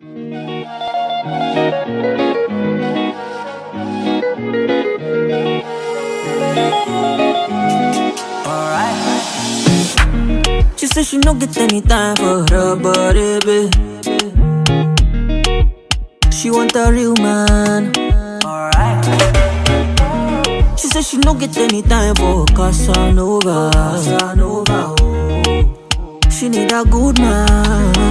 She say she no get any time for her body, babe. She want a real man. Alright. She say she no get any time for Casanova. Casanova. She need a good man.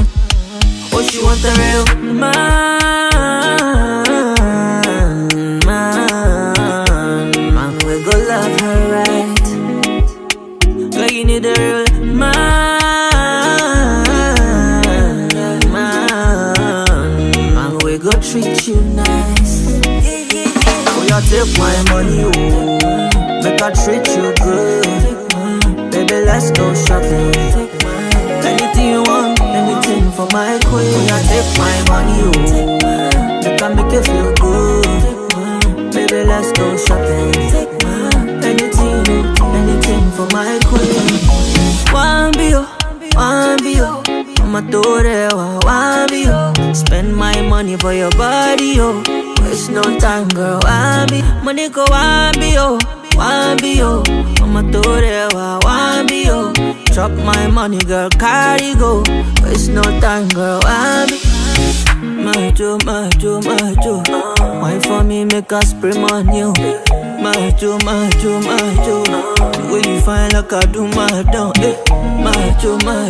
Girl, man. Man, man, we go treat you nice. Oh, you take my money, oh. Make I treat you good. Baby, let's go shopping. Anything you want, anything for my queen. Oh, you take my money, oh. Make I make you feel good. Baby, let's go shopping. Anything, anything for my queen. Do it, one bio. Spend my money for your body, yo. Waste no time, girl. Bio, money go one bio, one bio. I'ma do it, one bio. Drop my money, girl. Carry go. Waste no time, girl. My Joe, my Joe. Wine for me, make us spray on you. Joe, my Joe. The you find like I do my down. Eh. My Joe, my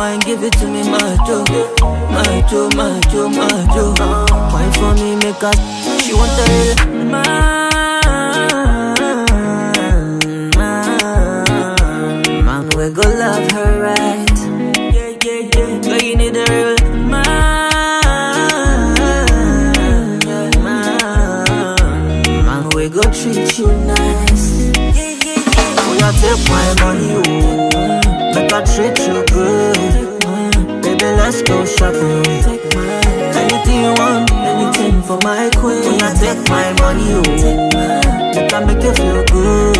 wine, give it to me, my Joe. My Joe, my Joe, my Joe. Wine for me, make us. She want a real man, man, man. We go love her right. Yeah, yeah, yeah. Girl, you need a real man, man. Man, we go treat you nice. Oh, you take my money, oh. Make I treat you good. My queen. Oh, you take my money, oh. Make I make you feel good.